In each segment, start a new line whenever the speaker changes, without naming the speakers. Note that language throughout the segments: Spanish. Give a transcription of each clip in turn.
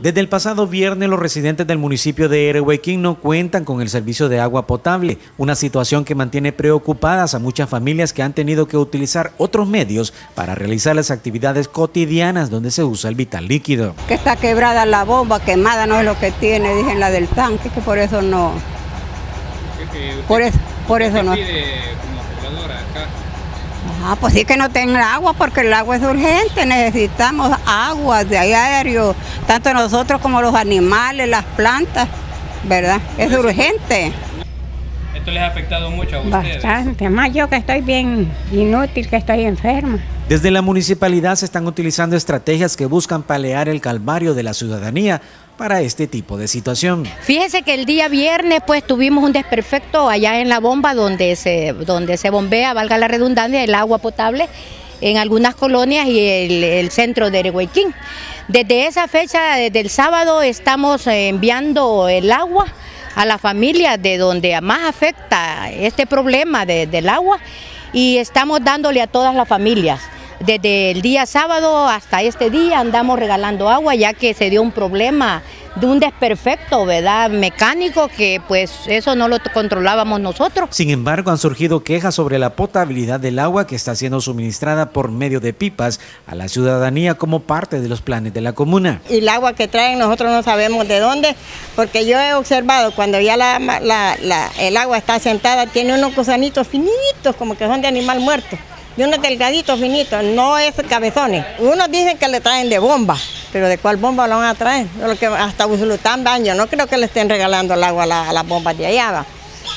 Desde el pasado viernes los residentes del municipio de Erehuequín no cuentan con el servicio de agua potable, una situación que mantiene preocupadas a muchas familias que han tenido que utilizar otros medios para realizar las actividades cotidianas donde se usa el vital líquido.
Que está quebrada la bomba, quemada no es lo que tiene, dicen la del tanque, que por eso no... Por eso, por eso no... Ah, pues sí que no tenga agua porque el agua es urgente, necesitamos agua de aéreo, tanto nosotros como los animales, las plantas, ¿verdad? Es urgente.
¿Esto les ha afectado mucho a ustedes?
Bastante, más yo que estoy bien inútil, que estoy enferma.
Desde la municipalidad se están utilizando estrategias que buscan palear el calvario de la ciudadanía para este tipo de situación.
Fíjese que el día viernes pues tuvimos un desperfecto allá en la bomba donde se, donde se bombea, valga la redundancia, el agua potable en algunas colonias y el, centro de Erehuayquín. Desde esa fecha, desde el sábado, estamos enviando el agua a la familia de donde más afecta este problema del agua y estamos dándole a todas las familias. Desde el día sábado hasta este día andamos regalando agua ya que se dio un problema de un desperfecto, ¿verdad? Mecánico que pues eso no lo controlábamos nosotros.
Sin embargo, han surgido quejas sobre la potabilidad del agua que está siendo suministrada por medio de pipas a la ciudadanía como parte de los planes de la comuna.
Y el agua que traen nosotros no sabemos de dónde, porque yo he observado cuando ya el agua está sentada tiene unos gusanitos finitos como que son de animal muerto y unos delgaditos finitos, no es cabezones. Unos dicen que le traen de bomba, pero ¿de cuál bomba lo van a traer? Lo que hasta Usulután baño, no creo que le estén regalando el agua a, las bombas de allá.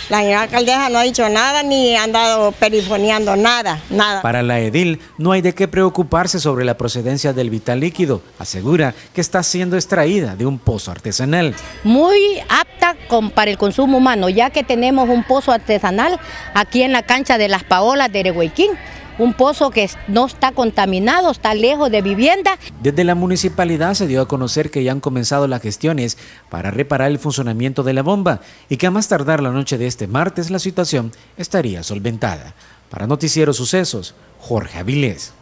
La señora alcaldesa no ha dicho nada ni ha andado perifoneando nada, nada.
Para la edil no hay de qué preocuparse sobre la procedencia del vital líquido. Asegura que está siendo extraída de un pozo artesanal.
Muy apta para el consumo humano, ya que tenemos un pozo artesanal aquí en la cancha de las Paolas de Erehuayquín un pozo que no está contaminado, está lejos de vivienda.
Desde la municipalidad se dio a conocer que ya han comenzado las gestiones para reparar el funcionamiento de la bomba y que a más tardar la noche de este martes la situación estaría solventada. Para Noticiero Sucesos, Jorge Avilés.